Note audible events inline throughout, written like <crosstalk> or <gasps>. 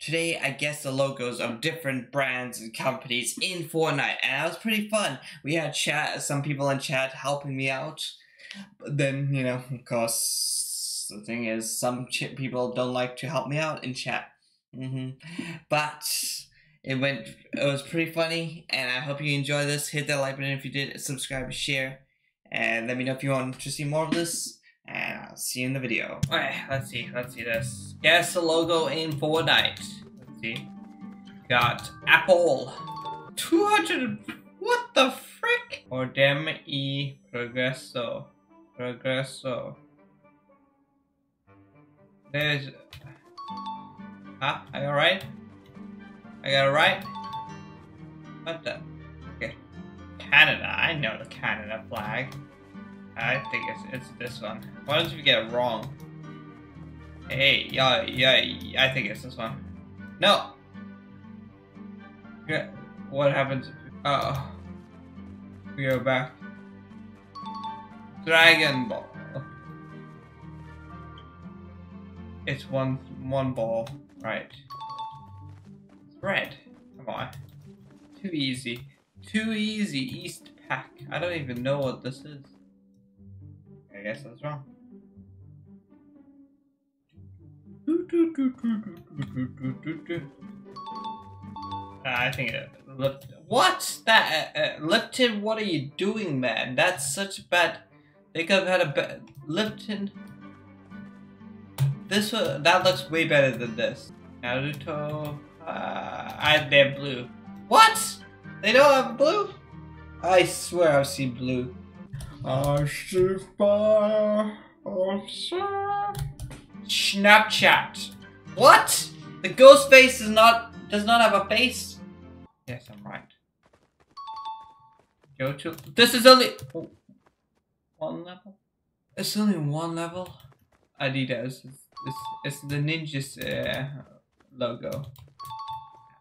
Today I guessed the logos of different brands and companies in Fortnite, and that was pretty fun. We had chat, some people in chat helping me out. But then, you know, of course, the thing is, some people don't like to help me out in chat. hmm But it went, it was pretty funny, and I hope you enjoy this. Hit that like button if you did, subscribe, share, and let me know if you want to see more of this. And I'll see you in the video. Alright, let's see, let's see this. Guess the logo in Fortnite. Let's see. Got Apple. 200. What the frick? Or dem e progresso. Progresso. There's. Huh? Are you alright? I got it right? What the? Okay. Canada. I know the Canada flag. I think it's it's this one. Why don't you get it wrong? Hey, yeah, yeah, I think it's this one. No. Yeah. What happens? Oh. We go back. Dragon Ball. It's one one ball, right? Red. Come on. Too easy. Too easy. East Pack. I don't even know what this is. I guess that's wrong. I think it lift. What? That uh, uh, Lipton? What are you doing, man? That's such a bad. They could have had a bad Lipton. This one, that looks way better than this. Naruto. Uh, I have blue. What? They don't have blue? I swear I've seen blue. I see fire. Snapchat. What? The ghost face is not does not have a face. Yes, I'm right. Go to. This is only oh, one level. It's only one level. Adidas. It's, it's, it's the ninja's uh, logo.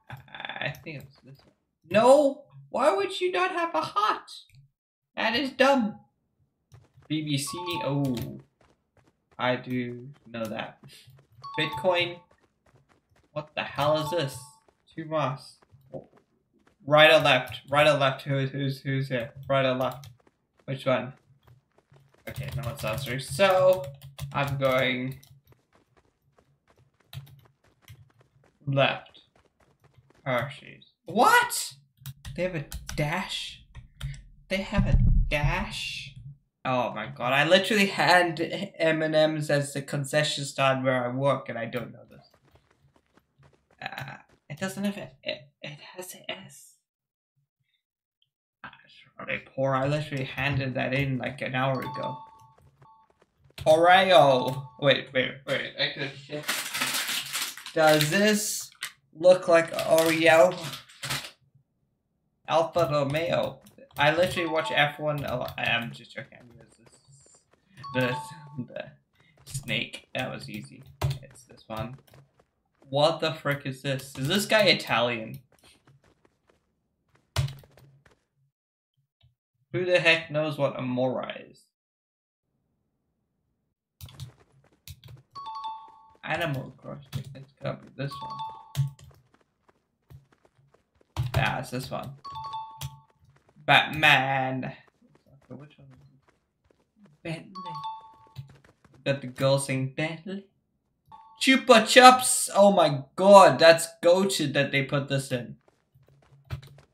I think it's this one. No. Why would you not have a heart? That is dumb. BBC. Oh, I do know that. Bitcoin. What the hell is this? Two moss. Right or left? Right or left? Who's who's who's here? Right or left? Which one? Okay, no one's answering. So I'm going left. Oh, Hershey's. What? They have a dash. They have a dash. Oh my god! I literally had M and M's as the concession stand where I work, and I don't know this. Uh, it doesn't have a, it. It has an S. Are they poor? I literally handed that in like an hour ago. Oreo. Wait, wait, wait. I could. Does this look like Oreo? Alfa Romeo. I literally watch F1. Oh, I'm just joking. The, the snake. That was easy. It's this one. What the frick is this? Is this guy Italian? Who the heck knows what Amora is? Animal Crossing. It's gotta be this one. Yeah, it's this one. Batman. Which one? Bentley. Got the girl saying Bentley. Chupa Chups. Oh my god, that's goated that they put this in.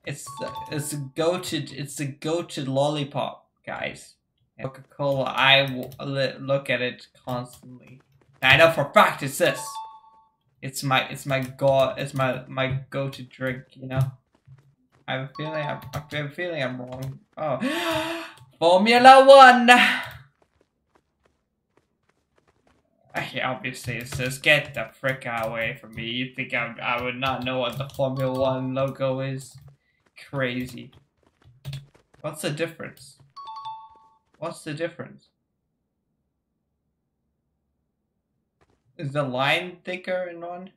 It's the, it's a goated it's a goated lollipop, guys. Coca Cola. I look at it constantly. I know for fact it's this. It's my it's my god it's my my go to drink. You know. I have a feeling I'm, I have a feeling I'm wrong. Oh, <gasps> Formula One. Obviously, it says get the frick away from me. You think I, I would not know what the Formula One logo is? Crazy. What's the difference? What's the difference? Is the line thicker in one?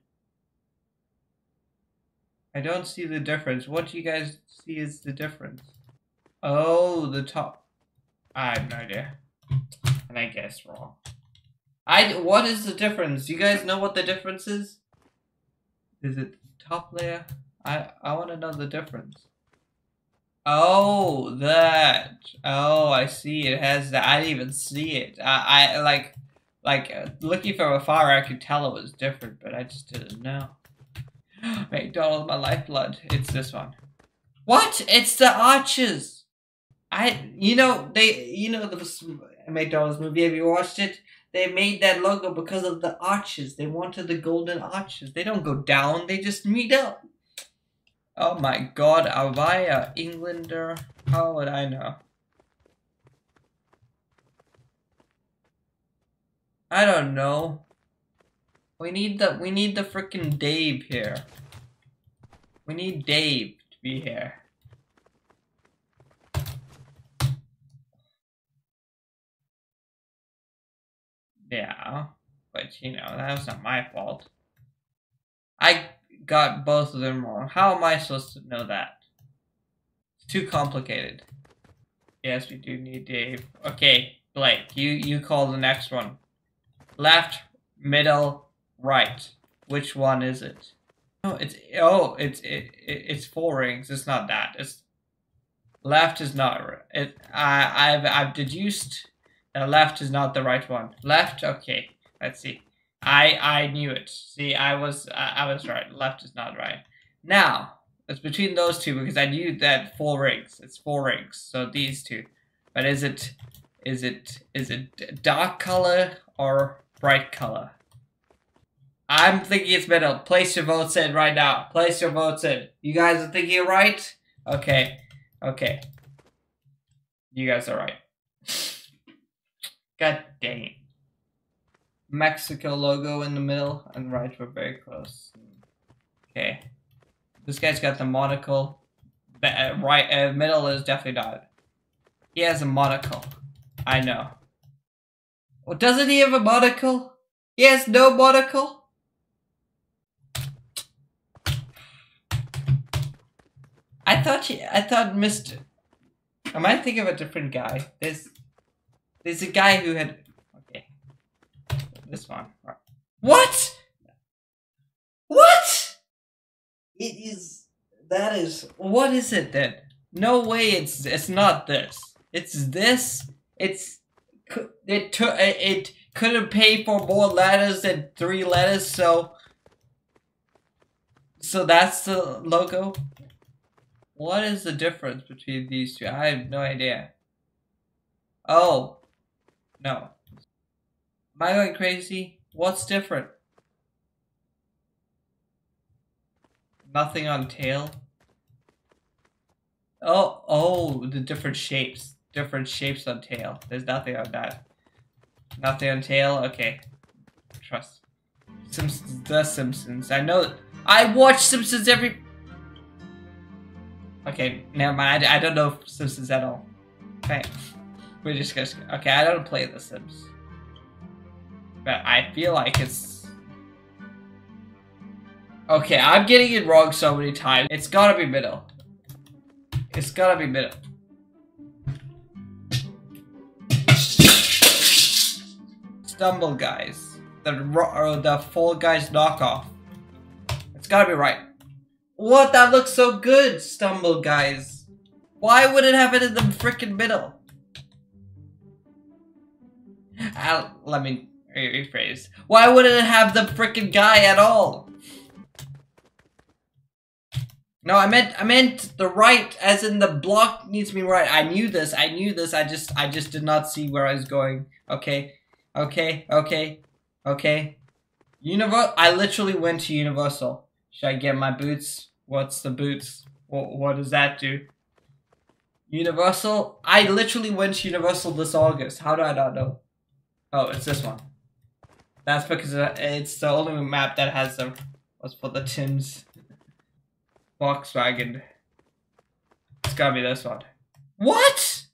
I don't see the difference. What do you guys see is the difference? Oh, the top. I have no idea. And I guess wrong. I what is the difference? You guys know what the difference is? Is it the top layer? I I want to know the difference. Oh, that. Oh, I see. It has that. I didn't even see it. I, I like, like uh, looking from afar, I could tell it was different, but I just didn't know. McDonald's, my lifeblood. It's this one. What? It's the arches. I, you know, they, you know, the McDonald's movie. Have you watched it? They made that logo because of the arches. They wanted the golden arches. They don't go down. They just meet up. Oh my god, am Englander? How would I know? I don't know. We need the we need the freaking Dave here. We need Dave to be here. Yeah, but you know, that was not my fault. I got both of them wrong. How am I supposed to know that? It's too complicated. Yes, we do need Dave. Okay, Blake, you, you call the next one. Left, middle, right. Which one is it? No, it's oh, it's it, it it's four rings. It's not that. It's left is not it. I I've I've deduced that left is not the right one. Left, okay. Let's see. I I knew it. See, I was I, I was right. Left is not right. Now it's between those two because I knew that four rings. It's four rings. So these two. But is it is it is it dark color or bright color? I'm thinking it's middle. Place your votes in right now. Place your votes in. You guys are thinking right? Okay. Okay. You guys are right. God dang it. Mexico logo in the middle and right we're very close. Okay. This guy's got the monocle. Uh, right, uh, middle is definitely not. He has a monocle. I know. Well, doesn't he have a monocle? He has no monocle? I thought he, I thought Mr. Am I thinking of a different guy? There's, there's a guy who had Okay, this one. What? What? It is. That is. What is it then? No way. It's. It's not this. It's this. It's. It took. It couldn't pay for more letters than three letters. So. So that's the logo. What is the difference between these two? I have no idea. Oh. No. Am I going crazy? What's different? Nothing on tail? Oh, oh, the different shapes. Different shapes on tail. There's nothing on that. Nothing on tail? Okay. Trust. Simpsons, The Simpsons. I know. I watch Simpsons every... Okay, never mind. I, I don't know Simpsons at all. Okay. We're just gonna... Okay, I don't play The Sims but I feel like it's... Okay, I'm getting it wrong so many times. It's gotta be middle. It's gotta be middle. Stumble Guys. The, or the Fall Guys knockoff. It's gotta be right. What? That looks so good, Stumble Guys. Why would it have it in the freaking middle? I'll, let me rephrase. Why wouldn't it have the freaking guy at all? No, I meant I meant the right, as in the block needs to be right. I knew this. I knew this. I just I just did not see where I was going. Okay, okay, okay, okay. Universal. I literally went to Universal. Should I get my boots? What's the boots? What what does that do? Universal. I literally went to Universal this August. How do I not know? Oh, it's this one. That's because uh, it's the only map that has the what's for the Tim's Volkswagen. It's gotta be this one. What?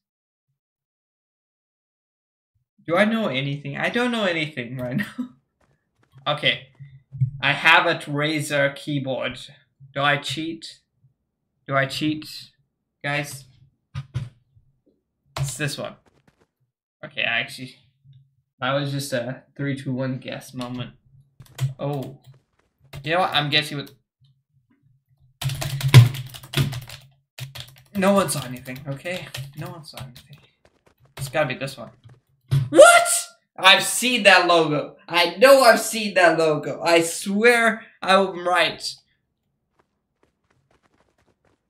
Do I know anything? I don't know anything right <laughs> now. okay. I have a Razer keyboard. Do I cheat? Do I cheat? Guys? It's this one. Okay, I actually that was just a three, two, one guess moment. Oh. You know what? I'm guessing with. No one saw anything, okay? No one saw anything. It's gotta be this one. I've seen that logo. I know I've seen that logo. I swear I'm right.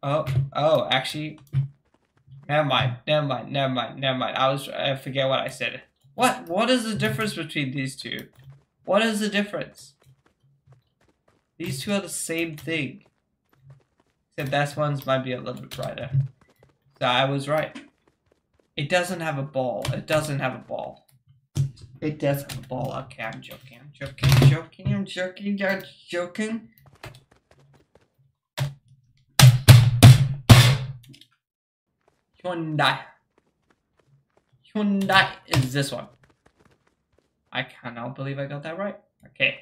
Oh, oh, actually, never mind, never mind, never mind, never mind. I was, I forget what I said. What? What is the difference between these two? What is the difference? These two are the same thing. Except that one's might be a little bit brighter. So I was right. It doesn't have a ball. It doesn't have a ball. It does have a ball. Okay, I'm joking. I'm joking. I'm joking. I'm joking. I'm joking. Hyundai. Hyundai is this one. I cannot believe I got that right. Okay.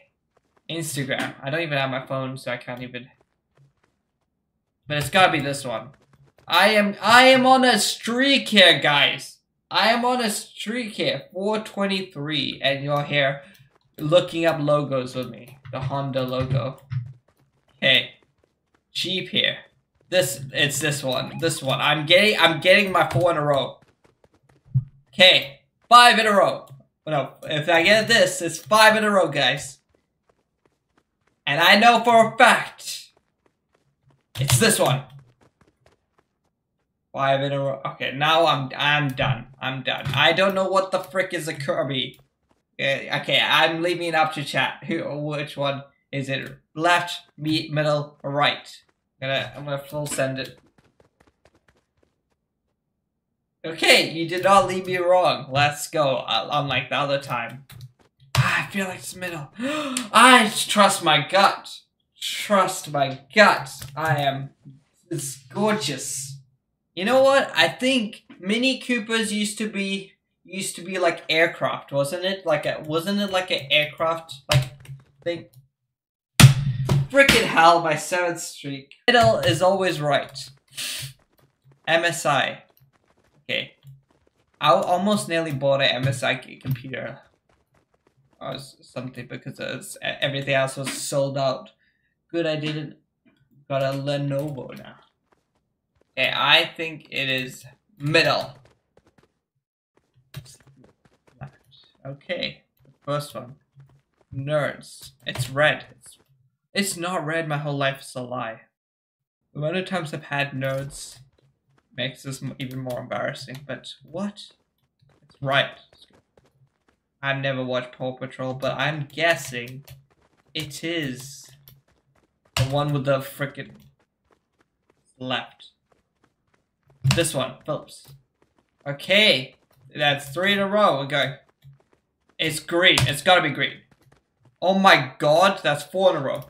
Instagram. I don't even have my phone, so I can't even. But it's gotta be this one. I am I am on a streak here, guys. I am on a streak here. 423, and you're here looking up logos with me. The Honda logo. Okay. Jeep here. This it's this one. This one. I'm getting I'm getting my four in a row. Okay. Five in a row. No, if I get this, it's five in a row, guys. And I know for a fact it's this one. Five in a row. Okay, now I'm I'm done. I'm done. I don't know what the frick is a Kirby. Okay, I'm leaving it up to chat. Who, which one is it? Left, me, middle, or right? gonna I'm gonna full send it. Okay, you did not leave me wrong. Let's go. I'll unlike the other time. Ah, I feel like it's middle. <gasps> I trust my gut. Trust my gut. I am. It's gorgeous. You know what? I think Mini Coopers used to be used to be like aircraft, wasn't it? Like a wasn't it like an aircraft like thing? Frickin' hell, my seventh streak. Middle is always right. MSI. Okay. I almost nearly bought an MSI computer. Or something because everything else was sold out. Good I didn't. Got a Lenovo now. Okay, I think it is middle. Okay, first one. Nerds. It's red. It's it's not red my whole life is a lie. The amount of times I've had nerds makes this even more embarrassing, but what? It's right. I've never watched Paw Patrol, but I'm guessing it is the one with the frickin' left. This one, Philips. Okay, that's three in a row. Go. It's green. It's gotta be green. Oh my god, that's four in a row.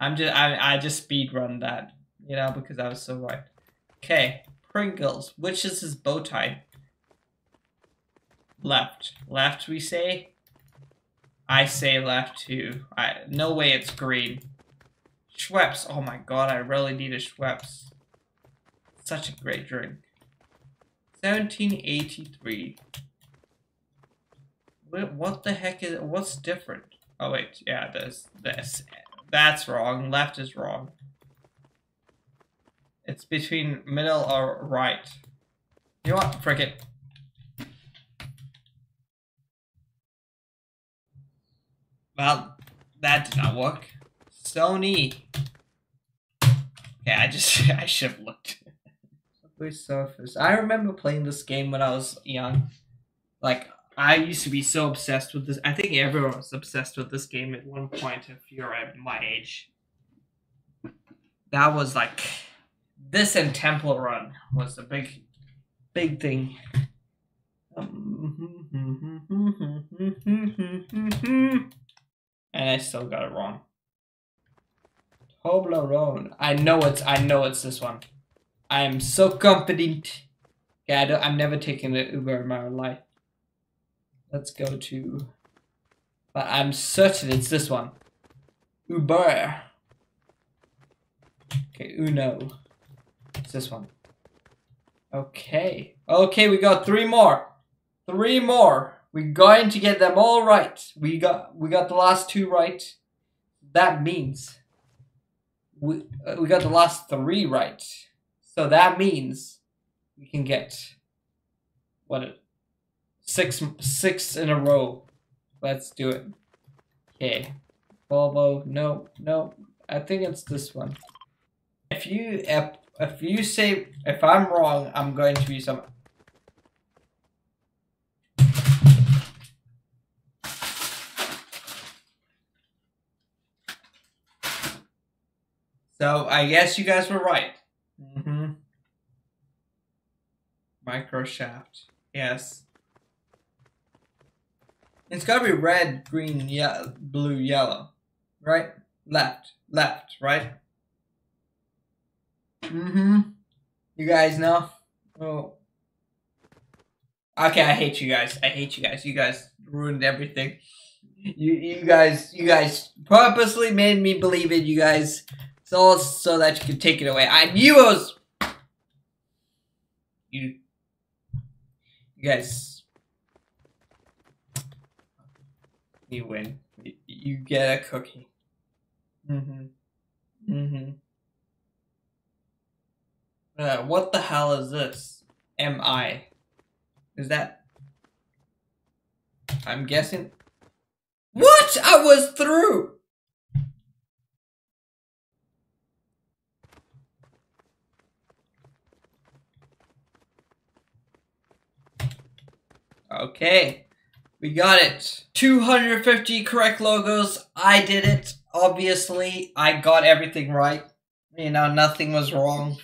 I'm just I I just speed run that, you know, because I was so right. Okay, Pringles. Which is his bow tie? Left. Left we say? I say left too. I no way it's green. Schweppes. Oh my god, I really need a Schweppes. Such a great drink. 1783. What the heck is what's different? Oh wait, yeah, this this that's wrong. Left is wrong. It's between middle or right. You know what? Frick it. Well, that did not work. Sony. Yeah, I just <laughs> I should have looked. Surfers. I remember playing this game when I was young. Like I used to be so obsessed with this. I think everyone was obsessed with this game at one point if you're at my age. That was like this and Temple Run was the big big thing. and I still got it wrong. Toblerone. I know it's I know it's this one. I am so confident. Yeah, I am never taking an Uber in my life. Let's go to, but I'm certain it's this one. Uber. Okay, Uno. It's this one. Okay. Okay, we got three more. Three more. We're going to get them all right. We got we got the last two right. that means we uh, we got the last three right. So that means we can get what six six in a row. Let's do it. Okay. Volvo. No, no. I think it's this one. If you if, if you say if I'm wrong, I'm going to use some So I guess you guys were right. Mm-hmm. Microshaft. Yes. It's gotta be red, green, yellow, blue, yellow. Right? Left. Left, right? Mm-hmm. You guys know? Oh. Okay, I hate you guys. I hate you guys. You guys ruined everything. You you guys you guys purposely made me believe it, you guys. So so that you could take it away. I knew it was you guys you win. You get a cookie. Mm-hmm. Mm-hmm. Uh, what the hell is this? Am I? Is that? I'm guessing. What? I was through. Okay. We got it. 250 correct logos. I did it. Obviously, I got everything right. You know, nothing was wrong.